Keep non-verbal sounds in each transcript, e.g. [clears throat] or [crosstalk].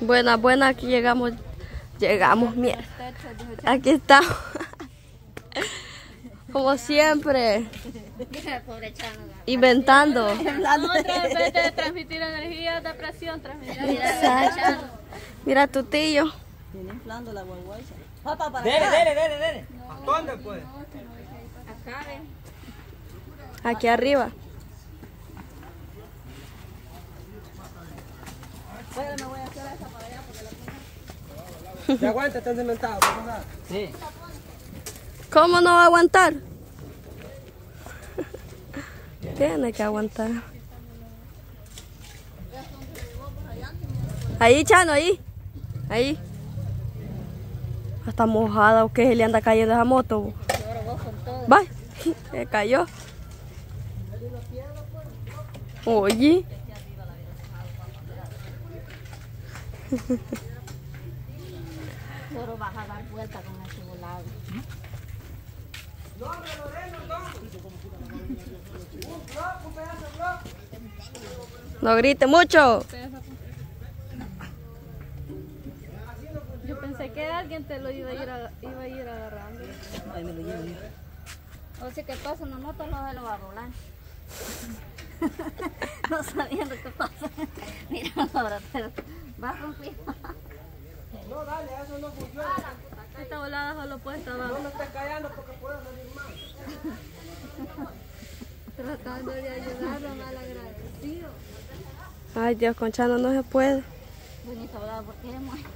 Buena, buena, aquí llegamos. Llegamos, mierda. Aquí estamos. [laughs] Como siempre. Inventando. Vez de transmitir energía de presión, transmitir Exacto. Mira tu tío. Viene inflando la guaguayza. Papá, para Dele, acá. dele, dele, dele. ¿Dónde pues? Acá, ven. Aquí arriba. Bueno, me voy a hacer esa para allá porque la ¿Te aguanta? ¿Cómo va? Sí. ¿Cómo no va a aguantar? [laughs] Tiene que aguantar. Ahí, Chano, ahí. Ahí. Está mojada o qué se le anda cayendo esa moto. Va, [laughs] se cayó. Oye. Solo vas a dar vuelta con ese volado. No grite mucho. Yo pensé que alguien te lo iba a ir, a, iba a ir agarrando. Ahí me lo llevo. O sea, que pasa una moto, no se lo va a rolar. [laughs] no sabiendo qué pasa. [laughs] Mira, ahora te vas con cuidado. No, dale, eso no funciona. Esta volada solo puede estar abajo. No estés callando porque puedo salir mal. [laughs] Tratando de ayudar a mal agradecido. Ay, Dios, con Chano no se puede. Bonita volada, ¿por qué muere? [laughs]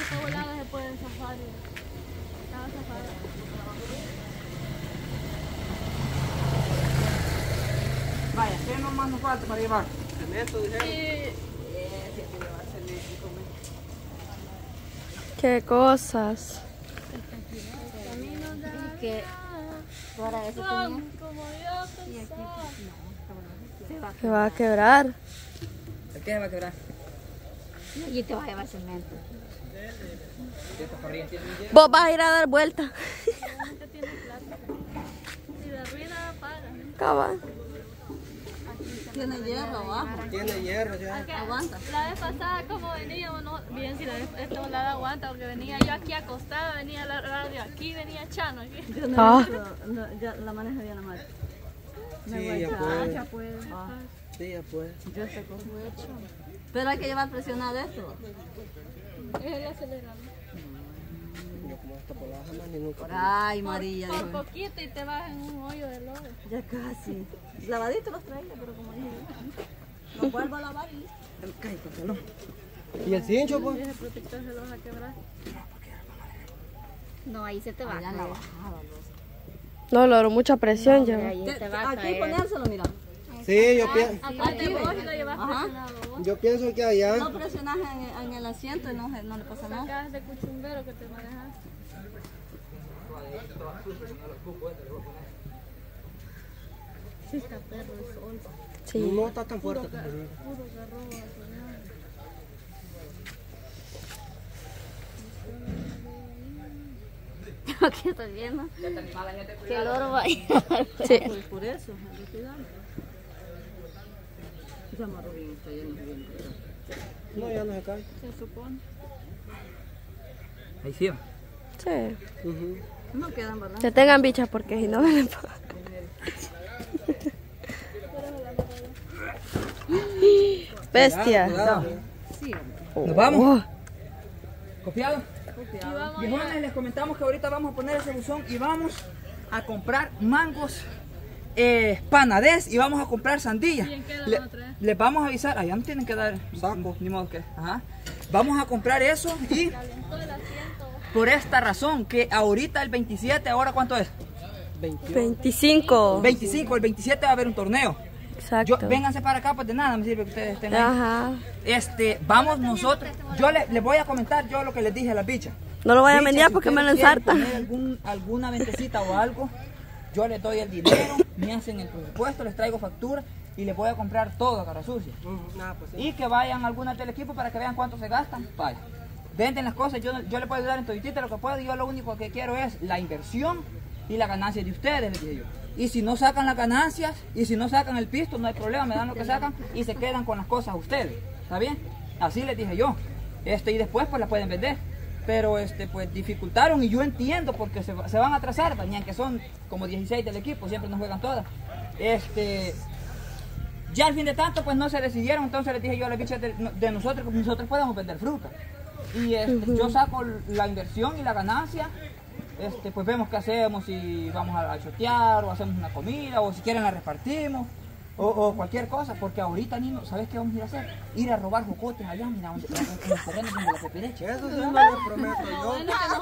Esta volada se puede zafar. Estaba zafada. Vaya, ¿qué nomás nos falta para llevar? Cemento, dijeron. Qué cosas. Y que para eso tenía. Se va a quebrar. ¿El qué se va a quebrar? Y te vas a llevar cemento. Vos vas a ir a dar vuelta. Si de ruina, para. Cabal. Tiene hierro abajo. Tiene hierro ya. Aguanta. La vez pasada, como veníamos, no, bien, si la vez, esta volada aguanta, porque venía yo aquí acostada, venía la radio aquí, venía Chano aquí. Yo no Ah. no, ya la maneja bien la madre. Sí, ya Ah, puede. ya puede. Sí, ya puede. Yo estoy con Pero hay que llevar presionado esto. Es el acelerador. Esta por la jamás ni nunca. Ay, María. Por dijo. poquito y te vas en un hoyo de lodo. Ya casi. Lavadito los traía, pero como dije, los vuelvo a lavar y listo. Cállate, pantalón. ¿Y el cincho pues? Ese protector se lo vas a quebrar. No, ahí se te va a Allá en la bajada. los- No, logro mucha presión lleva. Ahí Te- te va a Aquí caer. ponérselo, mira. Sí, yo, pi- Acá te vos y lo llevas Ajá. presionado vos. yo pienso que allá. No presionas en, en el asiento y no, se- no le pasa nada. Acá es de cuchumbero que te manejas. Sí, está perro el sol. Sí. No está tan fuerte. Puro señor. [laughs] Lo que estoy viendo. Que el oro va a ir. Sí. Pues por eso, hay que cuidar. Ya amarró bien, está lleno de bien. No, ya no se cae. Se supone. Ahí sí va. Sí. Ujú. No quedan, ¿verdad? Que tengan bichas porque si no me Bestia. Cuidado. Sí, ¿Nos vamos? Oh, ¿Copiado? Viejones, les comentamos que ahorita vamos a poner ese buzón y vamos a comprar mangos eh, panadés y vamos a comprar sandía. Les vamos a avisar, allá no tienen que dar Saco. ni modo que. Ajá. Vamos a comprar eso y [laughs] por esta razón que ahorita el 27, ahora cuánto es? 21. 25. 25, el 27 va a haber un torneo. Exacto. Yo, vénganse para acá, pues de nada me sirve que ustedes estén ahí. Ajá. Este, vamos nosotros. Yo le- les voy a comentar yo lo que les dije a las bichas. No lo voy a si porque me lo ustedes quieren ensarta. poner algún, alguna ventecita o algo, yo les doy el dinero, me hacen el presupuesto, les traigo factura y les voy a comprar todo a cara sucia. Pues sí. Y que vayan a alguna del equipo para que vean cuánto se gastan. Vaya. Venden las cosas, yo, yo les puedo ayudar en toditita lo que puedo. Yo lo único que quiero es la inversión y la ganancia de ustedes, les dije yo. Y si no sacan las ganancias, y si no sacan el pisto, no hay problema, me dan lo que sacan y se quedan con las cosas ustedes. ¿Está bien? Así les dije yo. Este, y después pues la pueden vender. Pero este, pues dificultaron y yo entiendo porque se, se van a atrasar, mañana que son como 16 del equipo, siempre nos juegan todas. Este, ya al fin de tanto pues no se decidieron, entonces les dije yo a las bichas de, de nosotros que nosotros podemos vender fruta. Y este, yo saco la inversión y la ganancia, este, pues vemos qué hacemos, si vamos a, a chotear o hacemos una comida o si quieren la repartimos o, o cualquier cosa, porque ahorita Nino, ¿sabes qué vamos a ir a hacer? Ir a robar jocotes allá, mira, donde, en, los terrenos donde la. Eso sí no le prometo yo.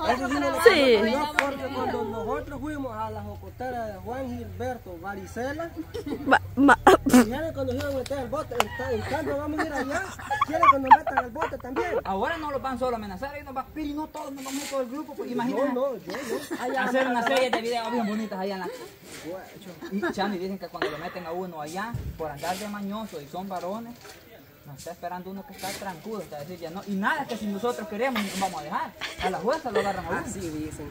Eso sí no le Sí. prometo yo, porque cuando nosotros fuimos a la jocotera de Juan Gilberto Varicela, [laughs] quieren que nos iban a meter el bote. En, cambio, vamos a ir allá, quieren que nos metan el bote también. Ahora no los van solo a amenazar, ellos nos van, Pili, no todos nos vamos a ir todo el grupo, pues imagínate. No, no, yo no. hacer una serie de videos bien bonitas allá en la... Y Chami dicen que cuando lo meten a uno allá, por andar de mañoso y son varones, nos está esperando uno que está tranquilo, está decir, ya no, y nada que si nosotros queremos nos vamos a dejar. A la jueza lo agarran a uno. Así dicen.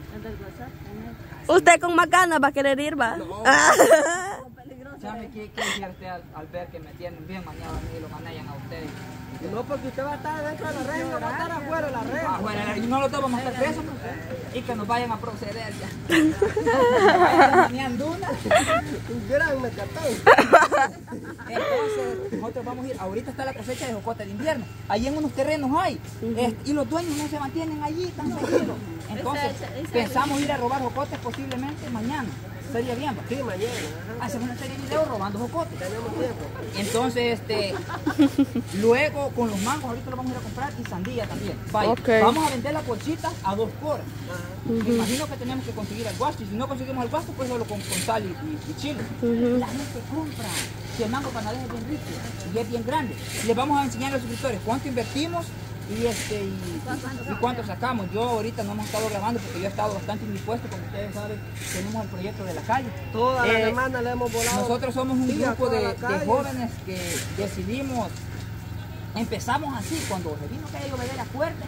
Usted con más ganas va a querer ir, va. Ah. Chami, ¿qué, qué al, al ver que me tienen bien mañana y lo manejan a ustedes? No, porque usted va a estar dentro de la red, no va a estar afuera de la red. Bueno, y no lo vamos a hacer preso y que nos vayan a proceder ya. [laughs] Un gran mecatón. Entonces, nosotros vamos a ir, ahorita está la cosecha de jocote de invierno, ahí en unos terrenos hay, este, y los dueños no se mantienen allí tan seguido. Entonces, pensamos ir a robar jocotes posiblemente mañana, sería bien, ¿va? Sí, mañana. hacemos una serie de videos robando jocotes. Tenemos tiempo. Entonces, este, [laughs] luego con los mangos, ahorita lo vamos a ir a comprar y sandía también. Vaya, vamos a vender las bolsitas a dos coras. Me imagino que tenemos que conseguir el guasto y si no conseguimos el guasto, pues solo con, con sal y, y- y chile. La gente compra. Si el mango panadero es bien rico y es bien grande. Les vamos a enseñar a los suscriptores cuánto invertimos y, este, y, y cuánto sacamos. Yo ahorita no hemos estado grabando porque yo he estado bastante indispuesto, como ustedes saben, tenemos el proyecto de la calle. Toda la Eh, semana le hemos volado. nosotros somos un a grupo de, la jóvenes que decidimos, empezamos así, cuando se vino que haya llovedera fuerte,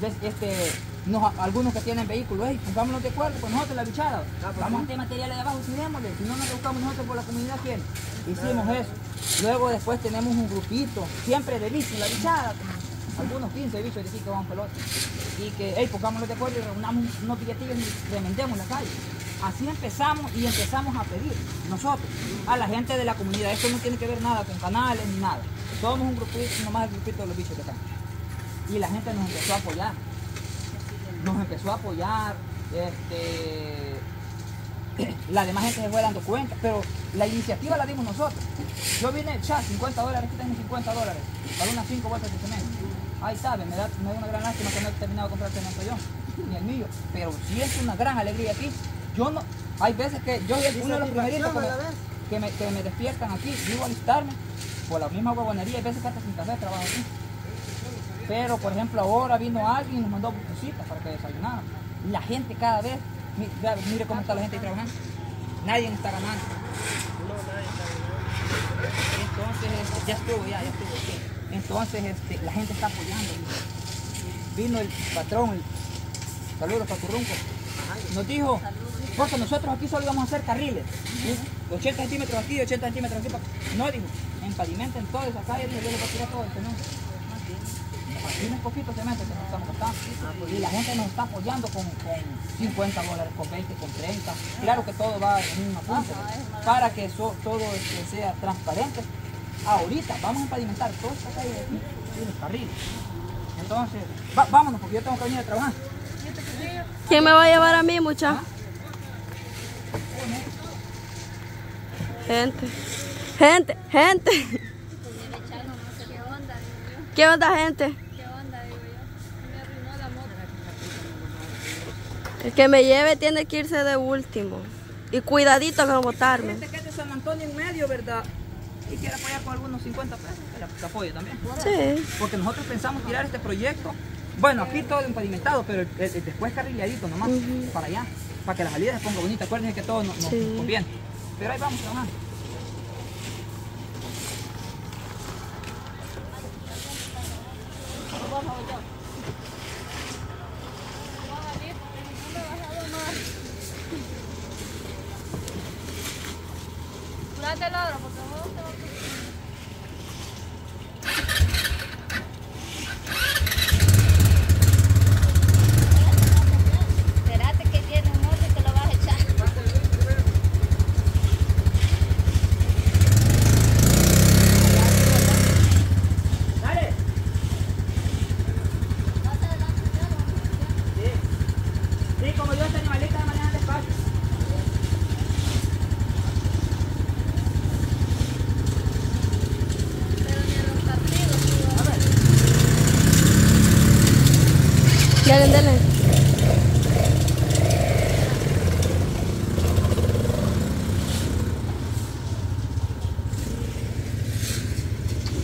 ves, este, nos- algunos que tienen vehículos, hey, pongámonos de acuerdo con nosotros la bichada, pues vamos a tener materiales de abajo, tirémosle, si no nos buscamos nosotros por la comunidad, ¿quién? Hicimos eso. Luego después tenemos un grupito, siempre de bichos, la bichada, algunos 15 bichos de aquí que van pelota. Y que, hey, pongámonos de acuerdo y reunamos unos billetillos y remendemos la calle. Así empezamos y empezamos a pedir nosotros a la gente de la comunidad. Esto no tiene que ver nada con canales ni nada. Somos un grupito, nomás el grupito de los bichos de acá. Y la gente nos empezó a apoyar. Nos empezó a apoyar. Este, [clears throat] la demás gente se fue dando cuenta, pero la iniciativa la dimos nosotros. Yo vine, ya, 50 dólares, aquí tengo 50 dólares, para unas 5 bolsas de cemento. Ahí está, me da, me da una gran lástima que no he terminado de comprar cemento yo, ni el mío, pero sí es una gran alegría aquí. Yo no, hay veces que yo soy uno de los primeritos que me, que me, que me despiertan aquí, vivo a alistarme, por la misma huevonería, hay veces que hasta sin café trabajo aquí. Pero, por ejemplo, ahora vino alguien y nos mandó cositas para que desayunaran. La gente cada vez, mire cómo está la gente trabajando. Nadie está ganando. Entonces, este, ya estuvo, ya, ya estuvo. sí. Entonces, este, la gente está apoyando. Vino el patrón, saludos Paturrunco, nos dijo, porque nosotros aquí solo íbamos a hacer carriles. ¿sí? 80 centímetros aquí, 80 centímetros aquí. No, dijo, empavimenten toda esa calle, dijo, yo le voy tirar todo el cemento. Tiene poquito cemento que nos. Y la gente nos está apoyando con, con 50 dólares, con 20, con 30. Claro que todo va en una punta. Para que eso, todo este, sea transparente. Ahorita vamos a pavimentar toda esta calle de aquí y los carriles. Entonces, va- vámonos porque yo tengo que venir a trabajar. ¿Quién me va a llevar a mí, mucha? Gente. Gente, gente. ¿Qué onda? ¿Qué onda, gente? ¿Qué onda? Digo yo. Me arruinó la moto. El que me lleve tiene que irse de último. Y cuidadito con botarme. Gente que es de San Antonio en medio, ¿verdad? Y quiere apoyar con algunos 50 pesos, que apoye también. Sí. Porque nosotros pensamos tirar este proyecto, bueno, aquí todo empavimentado, pero el- el- después carrileadito nomás, para allá, para que la salida se ponga bonita. Acuérdense que todo nos, nos Sí. conviene. Pero ahí vamos trabajando. Date el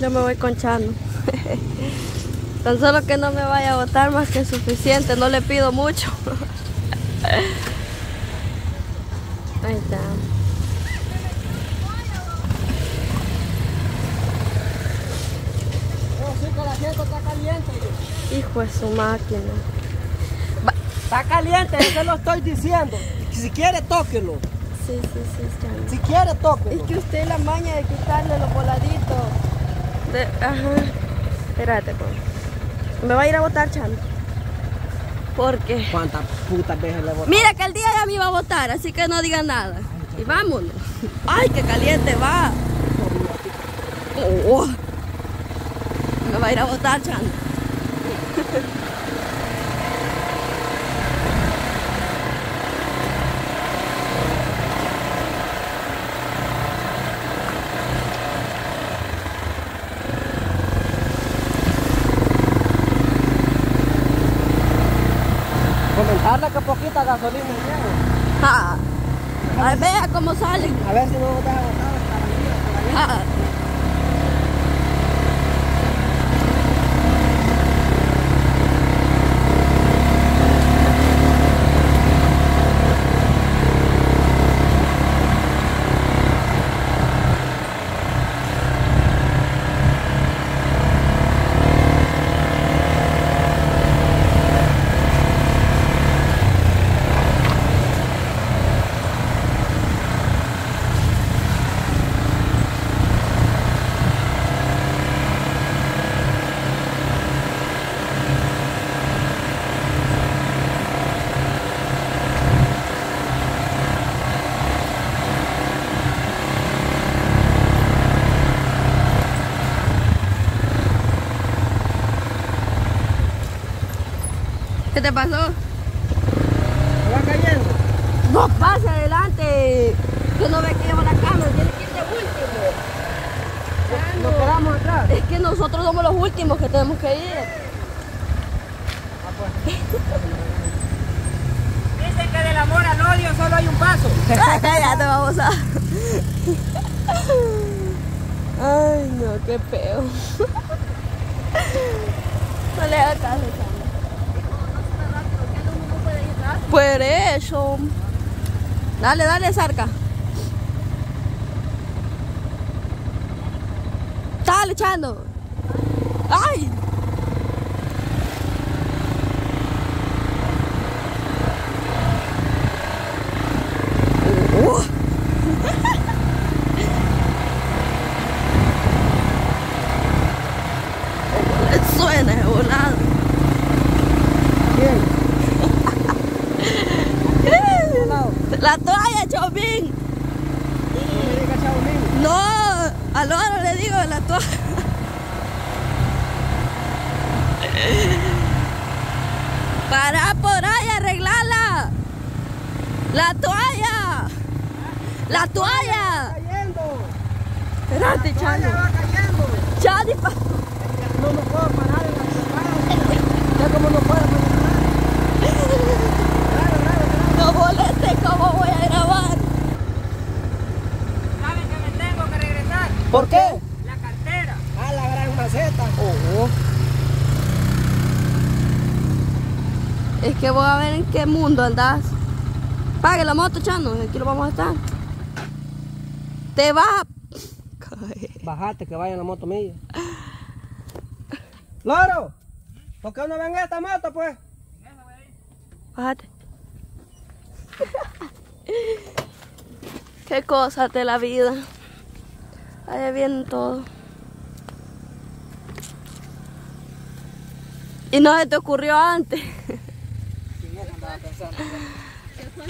Yo me voy con Chano. [laughs] Tan solo que no me vaya a botar más que suficiente, no le pido mucho. [laughs] Ahí está. Hijo de su máquina. Está caliente, eso lo estoy diciendo. Si quiere, tóquelo. Sí, sí. Si quiere, Es tóquelo. que usted la maña de quitarle los voladitos. De, ajá. Espérate, pues. Me va a ir a votar, Chano. Porque. ¿Cuántas putas veces le voy Mira que el día ya me iba a votar, así que no diga nada. Y vámonos. Ay, qué caliente va. Oh. Me va a ir a votar, Chano. Gasolina. Ja. A ver, vea cómo salen. A ver si no nos deja botar hasta la mía por allá. Ja. ¿Qué te pasó? ¿Se va cayendo? No pase adelante. Que no ve que lleva la cámara, tiene que ir de último. Nos quedamos atrás. Es que nosotros somos los últimos que tenemos que ir. Dicen que del amor al odio solo hay un paso. [laughs] ya te vamos a. Ay, no, qué feo. No le hagas caso. Por eso. Dale, dale, Zarca. Dale, echando. ¡Ay! Uh. Suena de volado. Bien. lado? La toalla, Chomín. No me diga chao mío. No, al oro le digo la toalla. Para por ahí, arreglala. La toalla. La toalla. Cayendo. Espérate, Ya Chano. va cayendo. Chani, pa- No nos puedo parar en la cerrada. Ya como no puedo manejar. Grave, grave, grave. no moleste cómo voy a grabar. ¿Saben que me tengo que regresar? ¿Por qué? La cartera. Ah, la gran maceta. Oh. Es que voy a ver en qué mundo andas. Pague la moto, Chano, aquí lo vamos a estar. Te vas a... [laughs] Bajate que vaya la moto mía. Loro, ¿por qué no ven esta moto pues? Bájate. Qué cosas de la vida. Ahí viene todo. Y no se te ocurrió antes. [laughs]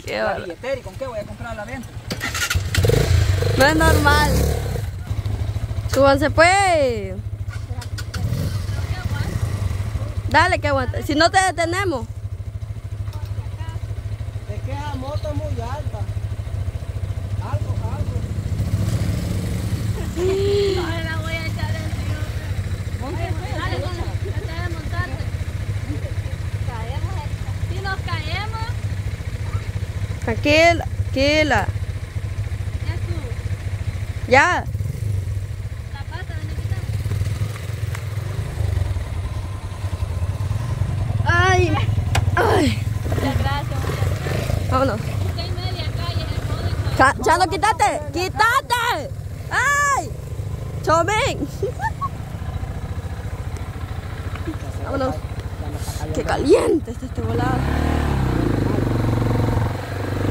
Qué La billetera, ¿y con qué voy a comprar la venta? No es normal. Súbanse pues. Dale que aguanta. Si no te detenemos. Es que esa moto es muy alta. Algo, algo. [laughs] No me la voy a echar encima. Dale, con- trata de montarte. Tranquila, tranquila. Ya estuvo. Ya. La pata. Ay. Ay. Muchas gracias, muchas gracias. Vámonos. Usted y media calle es el joven. Cha- Chano, quítate. Quítate. Ay. Chomén. [laughs] Vámonos. Qué caliente está este volado.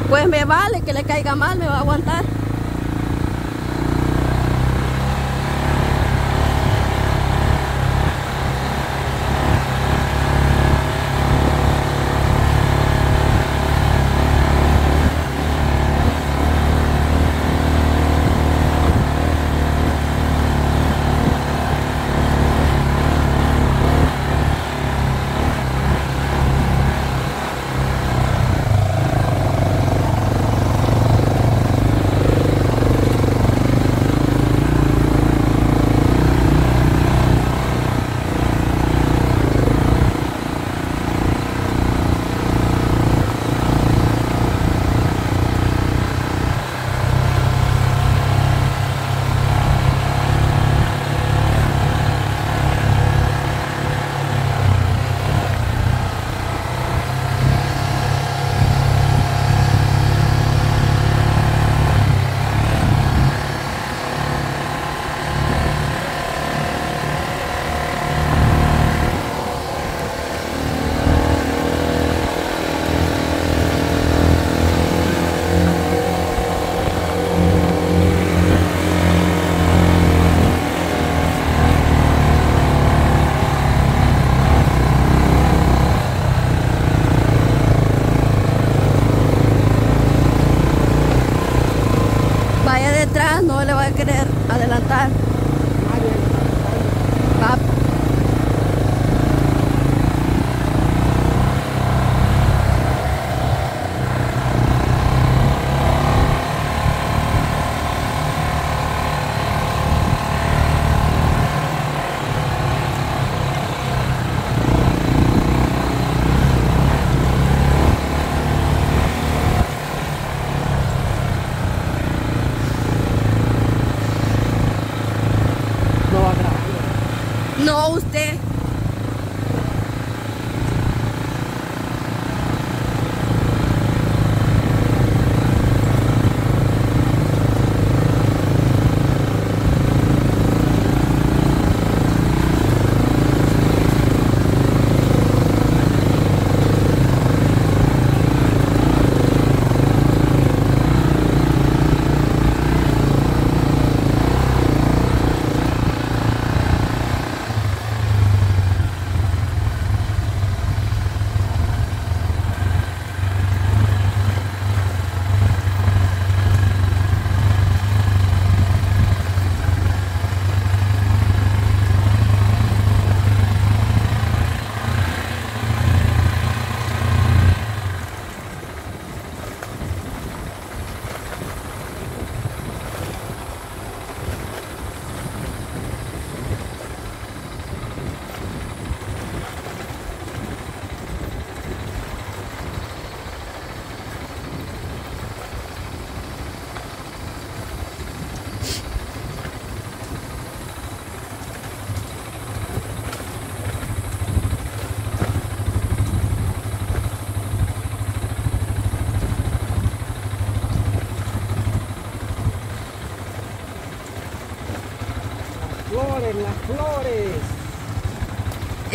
Pues me vale que le caiga mal, me va a aguantar.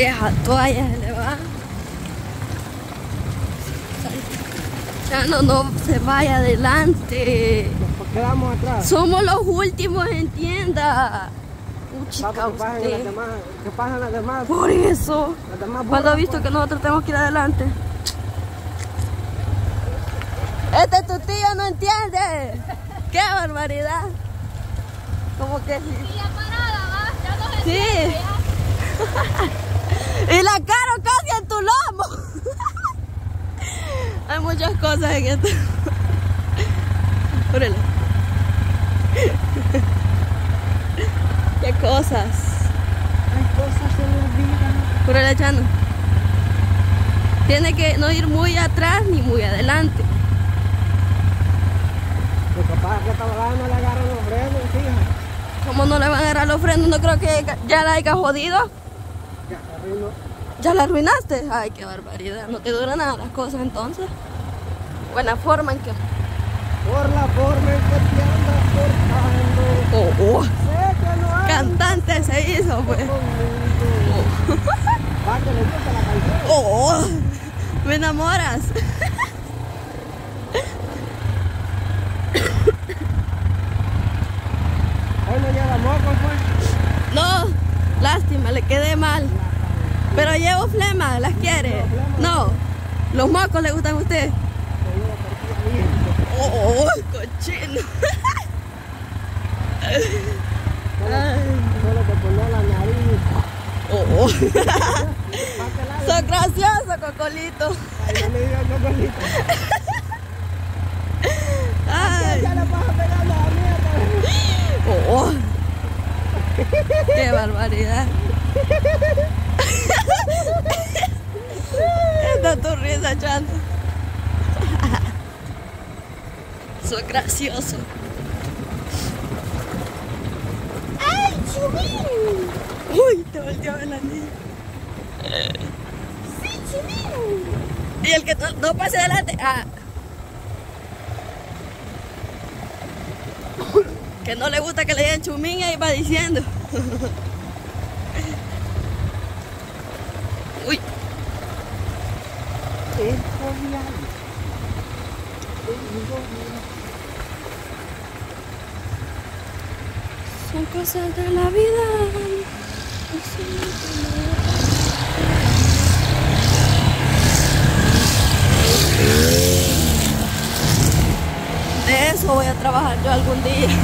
Esa toalla se le va. Ya no, no se vaya adelante. Nos quedamos atrás. Somos los últimos en tienda. Uchica, Vamos, que pasen las usted. demás. Que pasen las demás. Por eso. Las demás Cuando ha visto pues. que nosotros tenemos que ir adelante. Este tu tío no entiende. ¡Qué barbaridad! Como que sí. Y ya parada, va. Ya no se Sí. [laughs] Y la cara casi en tu lomo. [laughs] Hay muchas cosas en esto. Órale. [laughs] ¿Qué cosas? Hay cosas en la vida. Órale, Chano. Tiene que no ir muy atrás ni muy adelante. que esta volada no le agarran los frenos, fija. ¿Cómo no le van a agarrar los frenos? No creo que ya la haya jodido. Ya se arruinó. ¿Ya la arruinaste? Ay, qué barbaridad. No te dura nada las cosas entonces. Buena forma en que... Por la forma en que te andas portando. Oh, oh. Sé que no hay Cantante se hizo, pues. conmigo. [laughs] Va que le gusta la canción. Oh, oh. Me enamoras. Hoy no lleva moco, pues. No, lástima, le quedé mal. Pero llevo flema, ¿las quiere? No. ¿Los mocos le gustan a usted? Oh, oh, cochino. [laughs] Ay, Solo te ponía la nariz. oh, oh. [laughs] Sos gracioso, cocolito. Ay, cocolito. [laughs] Ya le vas a pegar la mierda. oh, oh. Qué barbaridad. Es tu risa, Chando. Sos gracioso. ¡Ay, chumín! Uy, te volteó a ver la niña. ¡Sí, chumín! Y el que no, no pase adelante. Ah. Que no le gusta que le digan chumín, ahí va diciendo. [laughs] Uy, Es jovial. son cosas de la vida. De eso voy a trabajar yo algún día. [laughs]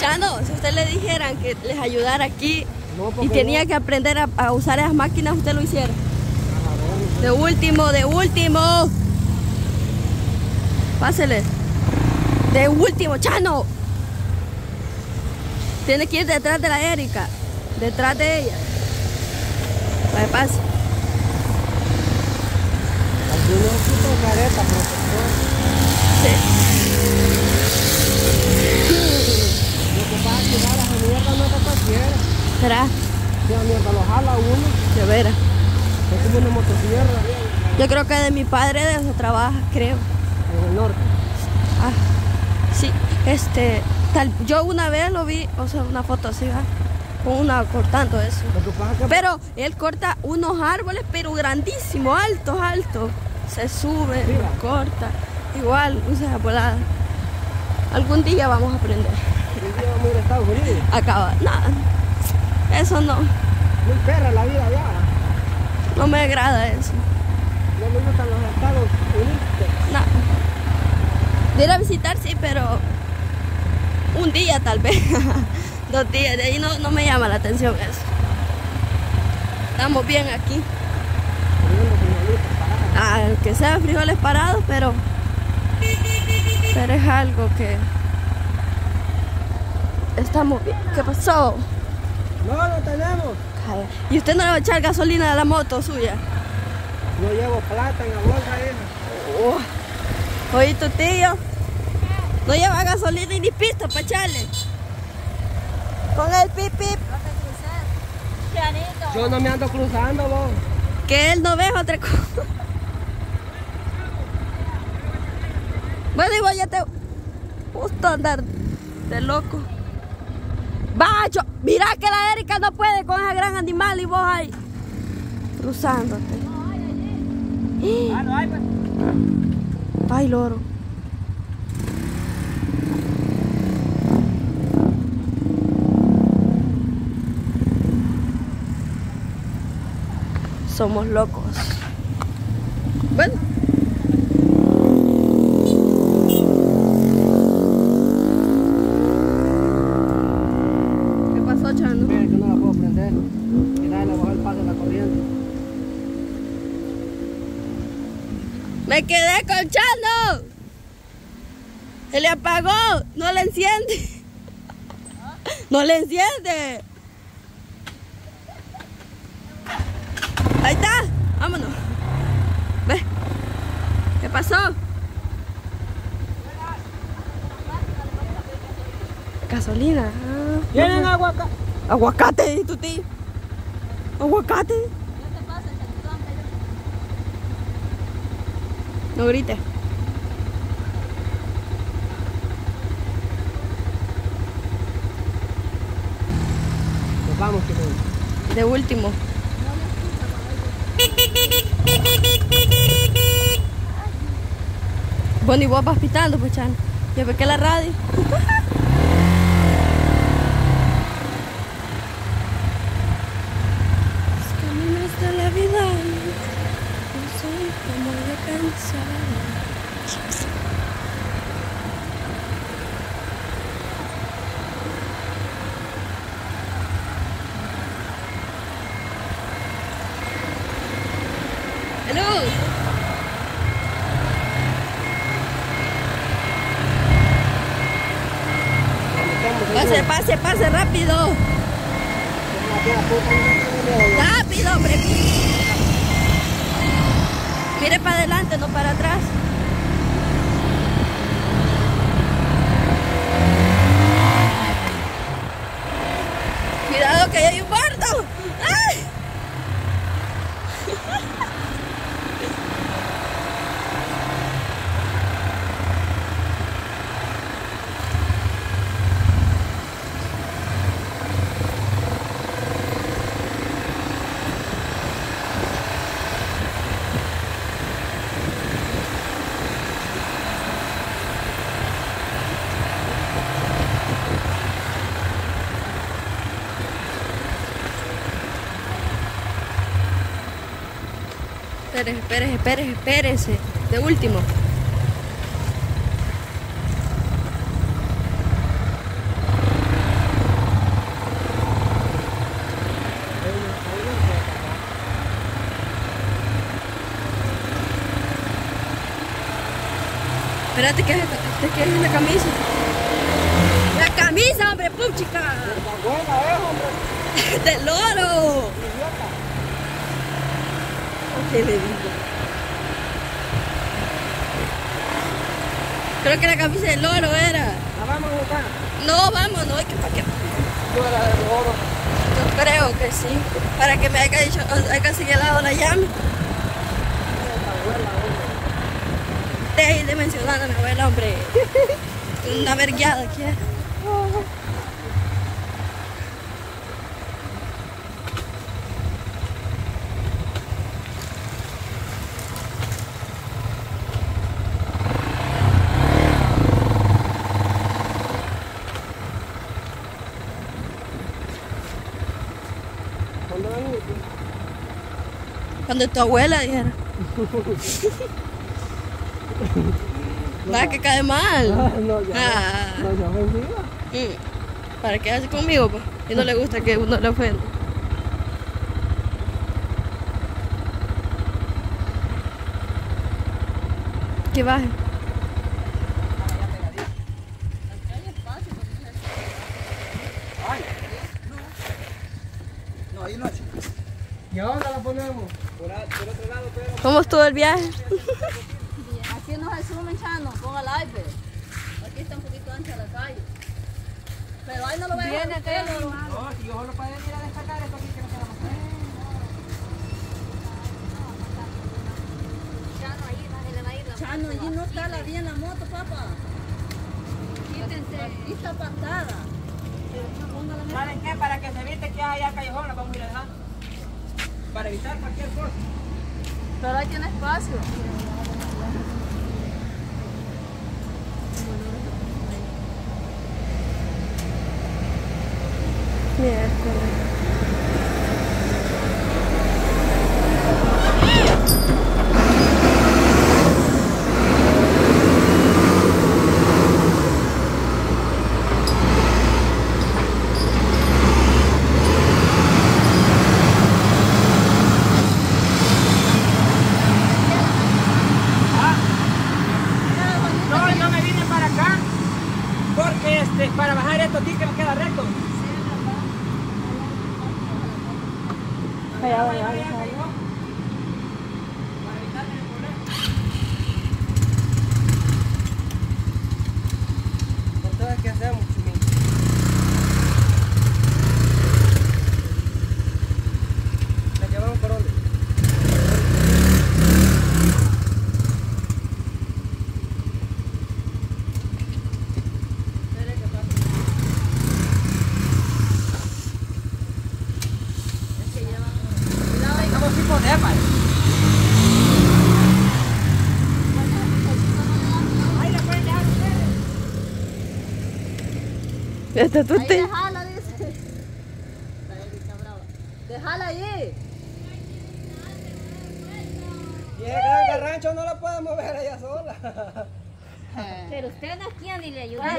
Chano, si usted le dijeran que les ayudara aquí No, y tenía que aprender a, a usar esas máquinas, usted lo hiciera. De último, de último. Pásele. De último, Chano. Tiene que ir detrás de la Erika. Detrás de ella. Vaya, pase. Aquí no quito careta. Sí. Lo que pasa es que ya la mierda no cualquiera. ¿Será? Si la mierda lo jala uno, De veras. es como una motosierra Yo creo que de mi padre de eso trabaja, creo. en el norte. Ah, sí, este, tal, yo una vez lo vi, o sea, una foto así, ¿va? con una cortando eso. Pero él corta unos árboles, pero grandísimos, altos, altos. Se sube, Sí, corta, igual, usa volada. Algún día vamos a aprender. un día vamos a ir a Estados Unidos. Acaba, nada, eso no, Muy perra la vida allá. no me agrada eso. No me gustan los Estados Unidos. De ir a visitar, sí, pero un día tal vez. [laughs] Dos días, de ahí no, no me llama la atención eso. Estamos bien aquí. Ah, que sean frijoles parados, pero. Pero es algo que. Estamos bien. ¿Qué pasó? No, no tenemos. ¿Y usted no le va a echar gasolina a la moto suya? No llevo plata en la bolsa esa. Oh. Oye, tu tío. No lleva gasolina y ni pisto para echarle. Con el pip pip. Yo no me ando cruzando, vos. Que él no ve otra cosa. Bueno, y vos ya te gusta andar de loco. Bacho, mira que la Erika no puede con ese gran animal y vos ahí cruzándote. [gasps] Ah, no hay, pues. Ay, loro. Somos locos. Bueno. ¿Qué pasó, Chano? Mira, que no la puedo prender. Y nadie le bajó el paso de la corriente. Me quedé con Chano. Se le apagó. No le enciende. No le enciende. Ahí está. Vámonos. Ve. ¿Qué pasó? Gasolina. ah. ¿Tienen aguacate? Aguacate, tu tío. Aguacate. No grites. Nos vamos. De último. Bueno, y vos vas pitando, pues, Chan. Yo ve que la radio. [laughs] Los caminos de la vida no son como de pensar. Hello. Pase, pase, pase, rápido. Rápido, hombre. Mire para adelante, no para atrás. Cuidado que ahí hay un bardo. ¡Ay! Espérese, espérese, espérese, espérese. De último. Espérate, que es, ¿de qué es la camisa? La camisa, hombre, puchica. buena, eh, hombre. [laughs] ¡Del loro! ¿Qué le digo? Creo que la camisa del loro era. La vamos a. No, vamos, no, hay que para qué. Yo era de oro. Yo creo que sí. Para que me haya dicho, haya señalado la llama. De ahí de mencionar a mi abuela, hombre. Una vergueada que Cuando tu abuela dijera. [laughs] Va que cae mal. Ah, no, ya. Ah. No, ya. Mm. Para quedarse conmigo, pues. Y no le gusta que uno le ofenda. Que baje. No, ahí no es. ¿Y a dónde la ponemos? Por, a- por otro lado, pero. ¿Cómo estuvo el viaje? Aquí no se sumen, Chano, ponga el iPad. Aquí está un poquito ancha la calle. Pero ahí no lo veo. Viene acá. No, si yo solo para ir a destacar esto aquí que no se la mostré. Chano, allí no está la bien la moto, papá. Aquí está apartada. ¿Saben qué? Para que se evite que haya callejón, la vamos a ir dejando. Para evitar cualquier cosa. Pero ahí tiene espacio. Miércoles. No, yo me vine para acá porque este, para bajar esto aquí que me queda recto. Allá va, allá va, Para allá va. evitar el problema. Tú te... déjala, dice. Brava. Déjala ahí. Y el gran garrancho no la puede mover ella sola. [laughs] Pero usted no tiene ni le ayuda.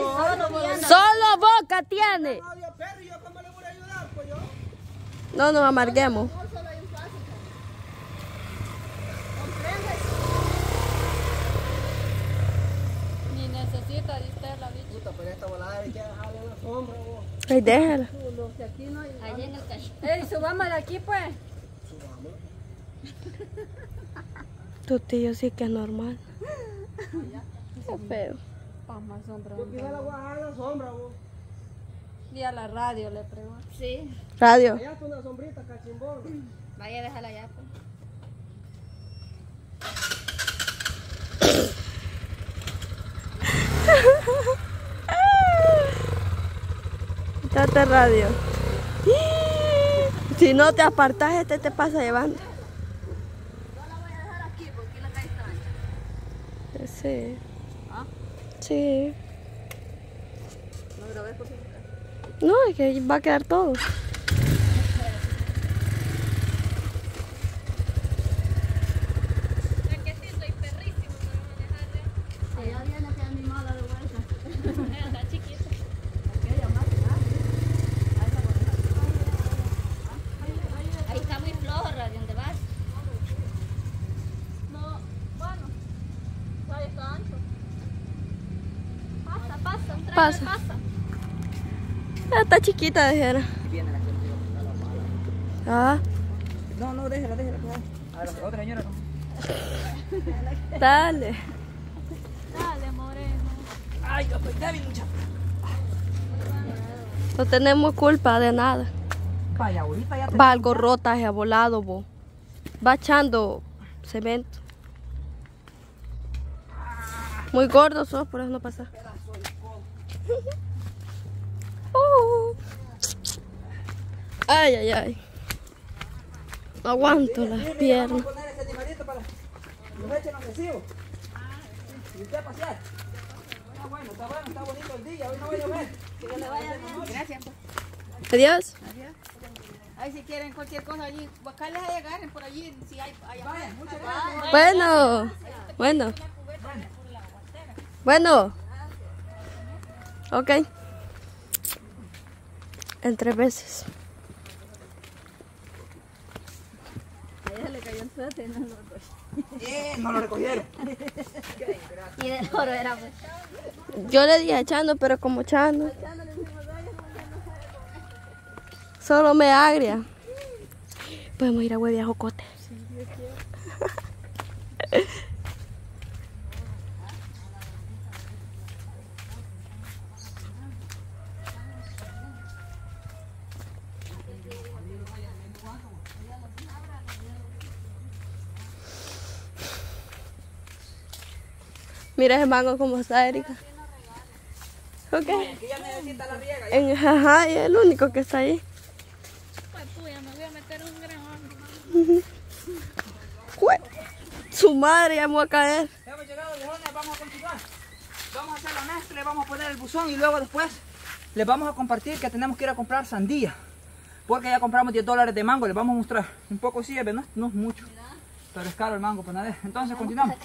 Solo boca tiene. No, Dios, perro, ¿y yo cómo le voy a ayudar? Pues yo. No nos amarguemos. Ni necesita de usted la bicha. Puta, pero esta volada hay que dejarle en la sombra, Ay, déjala. Allá en el cacho. Ey, subámosla aquí pues. Tu tío sí que es normal. Qué feo. Pa' más sombra. Yo la sombra, vos. Y a la radio le pregunto. Sí. Radio. Allá está una sombrita, cachimbón. Vaya, déjala allá. Pues. Date radio. Si no te apartas, este te pasa llevando. Sí. Sí. No, es que va a quedar todo. Allá viene que animada de vuelta. Está chiquita. Ahí está muy flojo, radio. ¿Dónde vas? No, bueno. Ahí está ancho. Pasa, pasa. Ah, Está chiquita, dijera. Ah, No, no, déjela, déjela. A la otra señora. dale. Dale, moreno. Ay, yo estoy débil, muchacho. No tenemos culpa de nada. Vaya, ahorita ya. Va algo rota, ha volado, bo. Va echando cemento. Muy gordo sos, por eso no pasa. Uh. Ay, ay, ay. No aguanto las Vamos piernas. a poner ese animalito para los echen los recibos. Y usted a pasear. Está bueno, está bueno, está bonito el día. Hoy no va a llover. Gracias. Adiós. Ahí si quieren cualquier cosa allí, acá les agarren por allí, si hay allá gracias. Bueno, bueno. Bueno. Ok. En tres veces. A ella le cayó el suéter, no lo recogió. Bien, no lo recogieron. [laughs] Y del oro era pues. Yo le dije echando, pero como echando. Solo me agria. Podemos ir a Huevia Jocote. Mira ese mango como está, Erika. Ok. En, ajá, y es el único que está ahí. Pues puya, me voy a meter un gran Jue- Su madre ya me va a caer. Hemos llegado, viejones, vamos a continuar. Vamos a hacer la mezcla, le vamos a poner el buzón y luego después les vamos a compartir que tenemos que ir a comprar sandía. Porque ya compramos 10 dólares de mango, les vamos a mostrar. Un poco sirve, no, no es mucho. Pero es caro el mango, pues nada. Entonces continuamos.